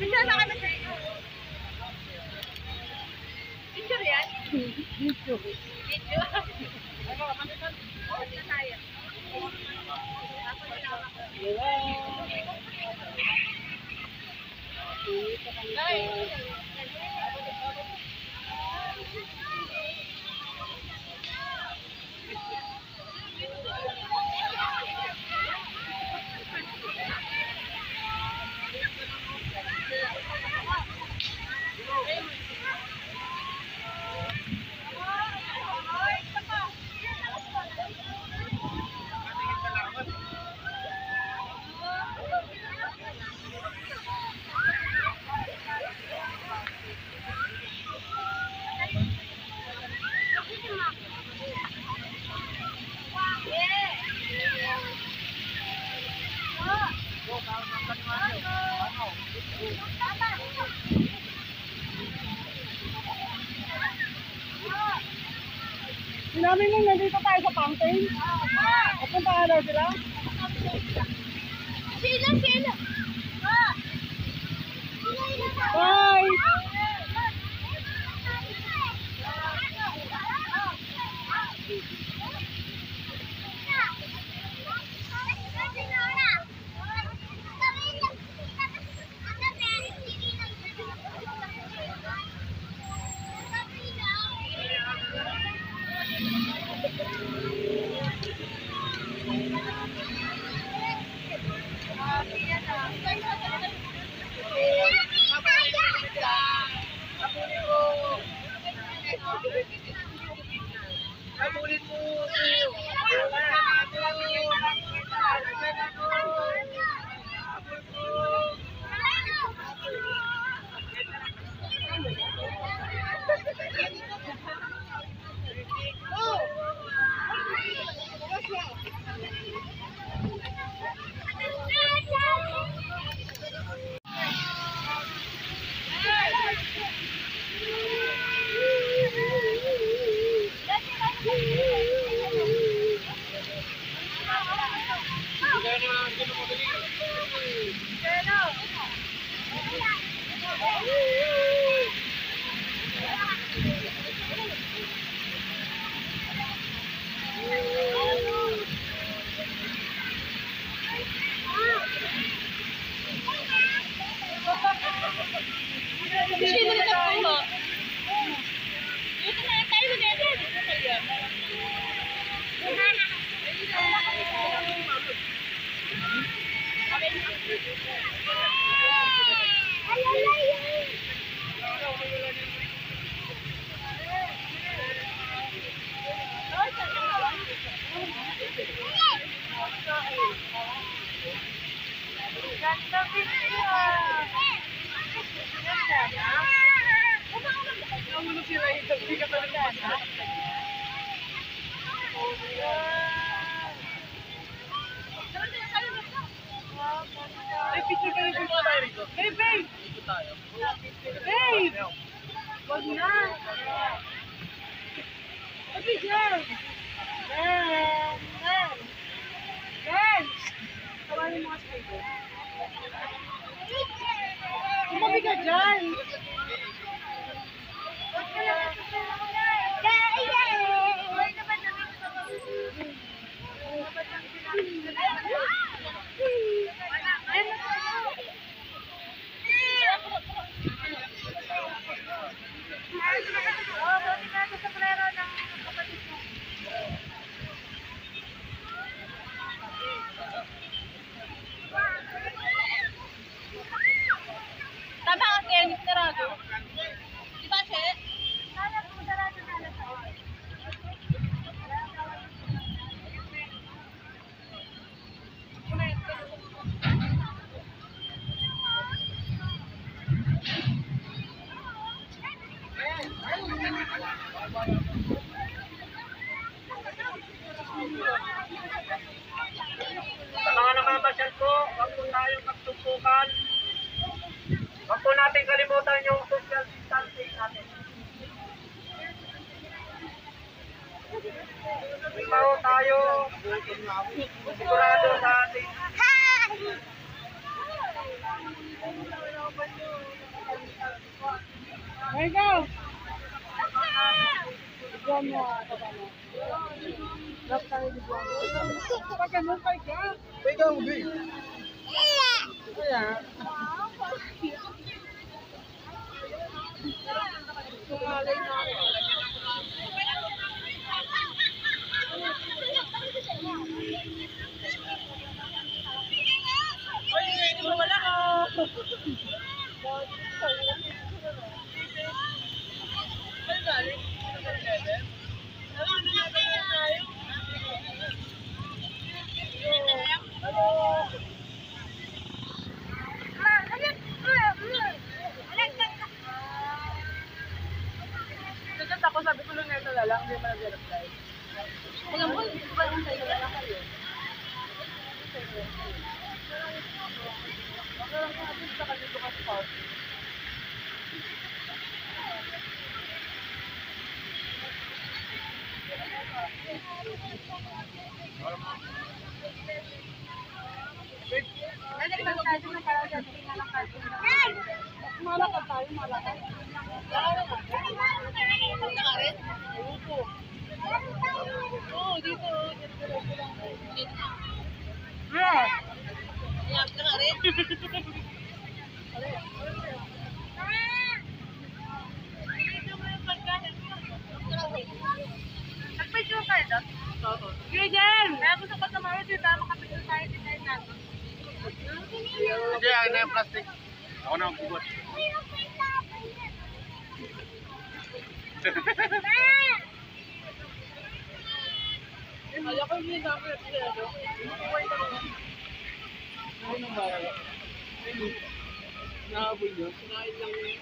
Picture na kami sa Picture yan? Dito. Video. Ano, kami na tayo. Sinabi Papunta ka daw sila. Sino, sino? Babe! Babe! Wag na! Sabi dyan! Man! Man! Guys! Tawanin mo nga sa kayo. Tumabi ka dyan! Tama kasi yan, sarado. Di ba, Che? Sa mga namamasyal po, huwag po tayong magtumpukan. Huwag po natin kalimutan yung social distancing natin. Ikaw tayo, sigurado sa ating There you go. Buwan mo, kasama. Drop tayo ni Buwan. Pag ganun kay ka. Ikaw, Bi. Kaya. Sumalay na ako. Ay, hindi mo wala ko. Ay, galing. Hello. Nagkat ako, sabi ko lang ito na lang, hindi mo nag-reply. Alam mo, hindi ba yung sa'yo na lang kayo? Ko, abis na dito ka sa party. Malakad tayo, malakad. Oo, dito. Yeah. Iyak ka nga rin. Nagpicture kayo doon? Kuya Jen! Kaya gusto ko tumawag dito, makapicture tayo din tayo natin. Hindi, akin na yung plastic. Ako na ang bugot. Kaya ko hindi na ako yung ano. Ay, nang bahala. Nakaboy yun. Sinain lang yun.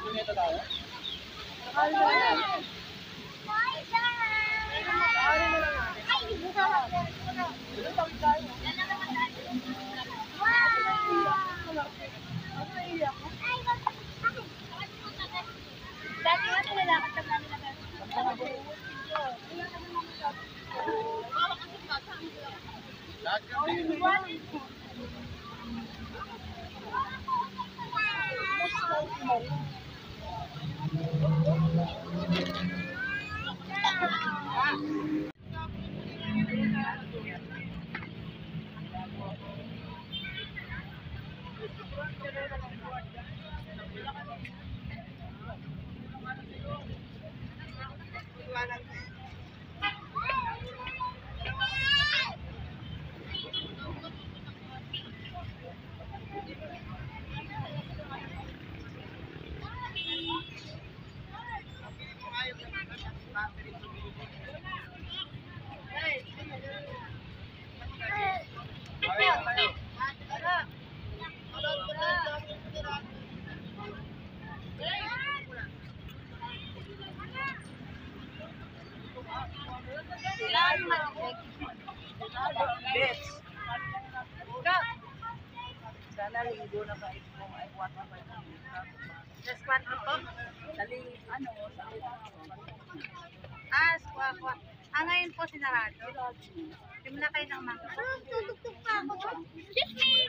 Luneta tayo? Nakain na lang. Nakain na lang yan. Ilan tawid tayo? Ano naiiyak mo? Dati nga nilalakad ka namin na Lahat kasi. Sana linggo na ba ito ay 4 pa Just 4 po? Dali, ano, sa Ah, squawk, squawk. Ah, ngayon po sinarado. Hindi mo na kayo nang mga. Tutugtog pa ako. Excuse me!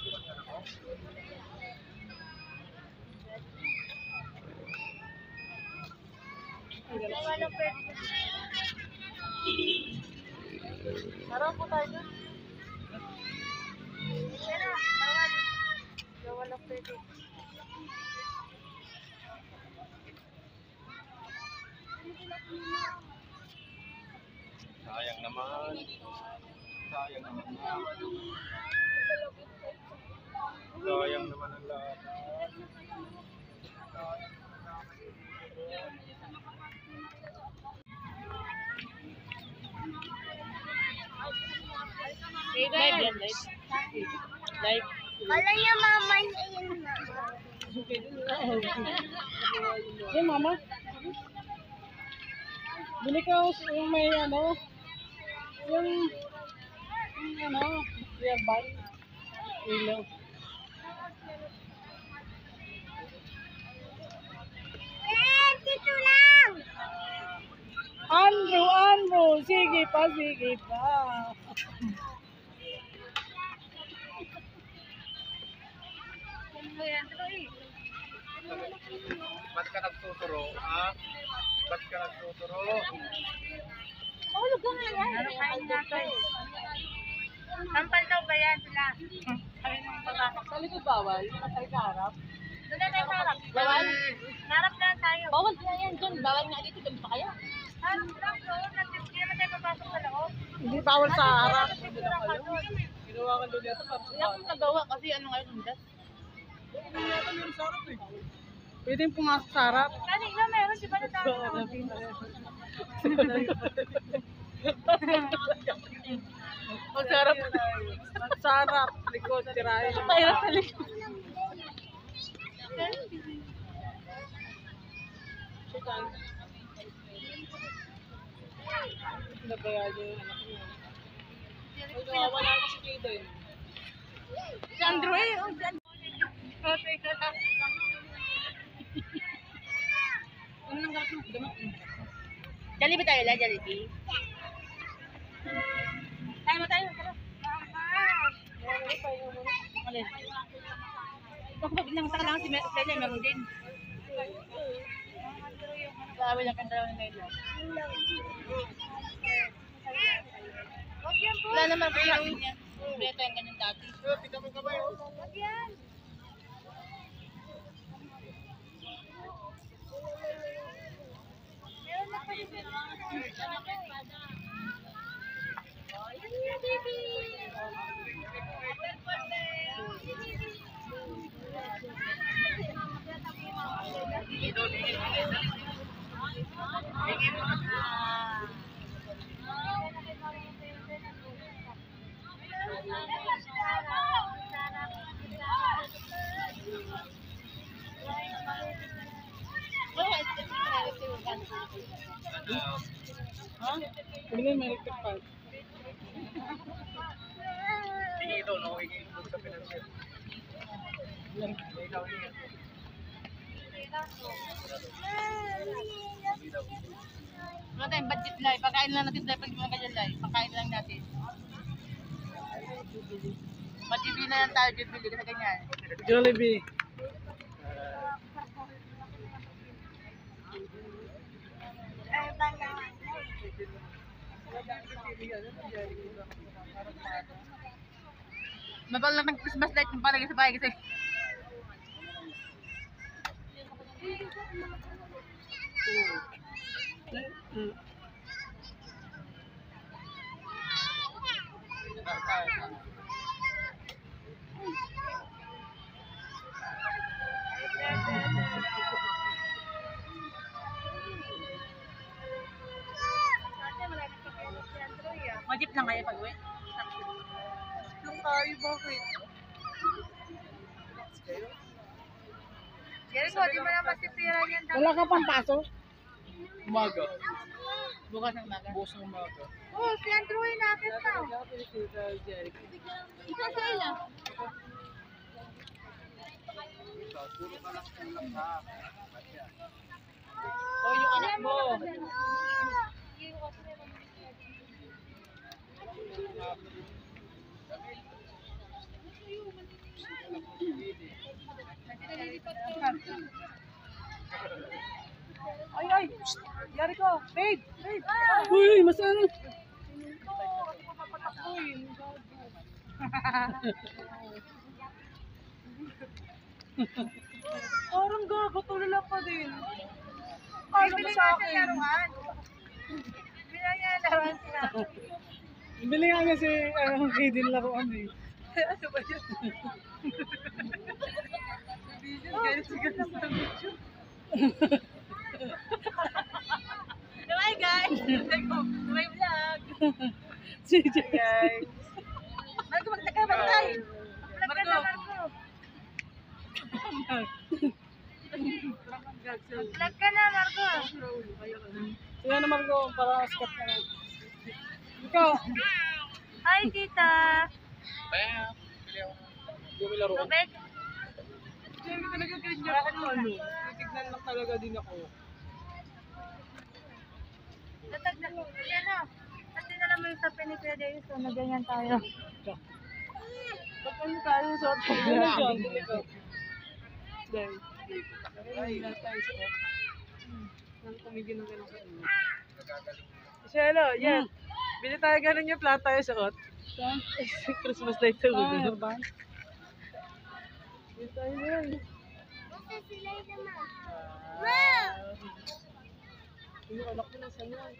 Tara po tayo. Tara, bawal. Bawal ang pwede. Sayang naman. Sayang naman. Sayang naman ang lahat. Sayang naman ang lahat. Live yan, live. Live. Wala yung mama niya yun na. Hey, mama. Bili ka yung may ano, yung, yung ano, earbud. Ilaw. Eh, dito lang! Andrew, Andrew, sige pa, sige pa. Ba't ka nagtuturo, ha? Ba't ka nagtuturo? Ano kain natin? Sampal daw ba yan sila? Sa likod bawal, sa sa harap. Doon na tayo sa harap. Bawal? Harap lang tayo. Bawal na yan dyan, bawal nga dito, pa kaya. Harap lang doon. Hindi naman tayo papasok sa loob. Hindi bawal sa harap. Doon. Ginawa ka doon yata sa harap. nagawa kasi ano ngayon undas. Pwede yung pumasok sa harap. Kanina meron, di ba na. Likod, tirahin. Mahirap sa likod. Nagaya niya yung anak niya. Ay, nawawala na si Kaden. Si Andrew eh. Jollibee tayo lang, Jollibee. Tayo mo tayo. Tara. Alin? Kung biglang sa lang si Mel, meron din. Sabi niya kang dalawa ni. Huwag po. Wala naman sabi niya. Bili tayong ganyan dati. Huwag yan. Meron na pa yung Ha? Wala tayong budget live. Pagkain lang natin live. Pag mga ganyan live. Pagkain lang natin. Mag-bili na lang tayo. Bibili ka na ganyan. Jollibee. Mabal lang ng Christmas light yung palagi sa bahay kasi Wajib lang kayo pag-uwi. Lang tayo, bakit? Jericho, di mo na masipiran yan. Wala ka pang pasok? Umaga. Bukas ng umaga. Bukas ng umaga. Oh, si Andrew ay nakita. Isa sa ila. Oh, yung anak mo. Ay, ay! Yari ko! Babe! Babe! Uy, masarap! Parang gago, tulala pa din. Ano ba Bibili sa akin? laruan. Bibili niya laruan sila. Bili nga niya si ano, Kaden laruan eh. ano ba yun? Video, ganyan siguro sa video. Hi guys! Teko, may vlog! Si. Guys! Marco, magtaka ba tayo? Vlog ka na, Marco. Vlog ka na, Marco. Sila naman ko para skat ka na. Ikaw. Hi, tita. Hindi laruan. Tubig? Hindi talaga ganyan. Ako ano, titignan lang talaga din ako. Tatag na. Yan o. Kasi na yung sabi ni Kuya Deo, so na ganyan tayo. Ano tayo sa? Ano dyan? Dahil. Ay, lahat tayo sa. Nang tumigil ng ganun sa inyo. Si ano, yan. Bili tayo ganun yung plata tayo suot. Christmas light to. Ah, Herban. Dito tayo yan. Yung ko nasa yan.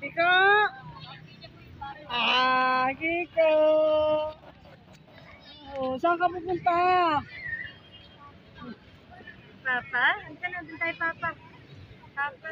Kiko! Ah, Kiko! Oh, saan ka pupunta? Papa? Ka na? Doon tayo, Papa. Papa.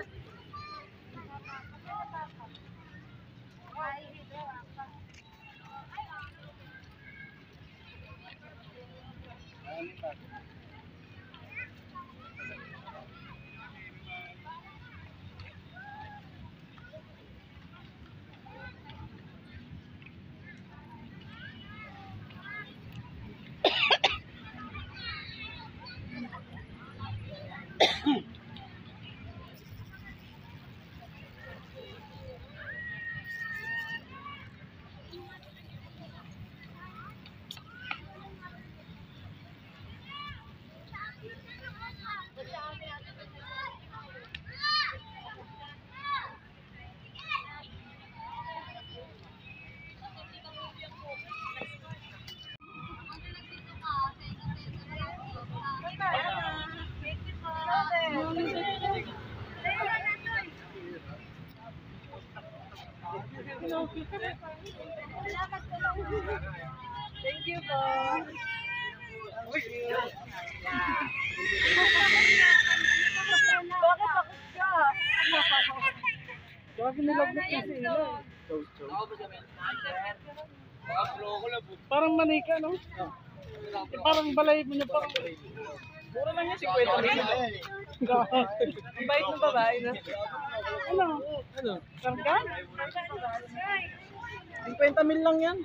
po. Bakit takot ka? Bakit nilagnat yung si Ila? Parang manika, no? Parang balay mo niya, parang... Mura lang yan, 50 mil. Ang bait ng babae na. Ano? Ano? Karga? 50 mil lang yan.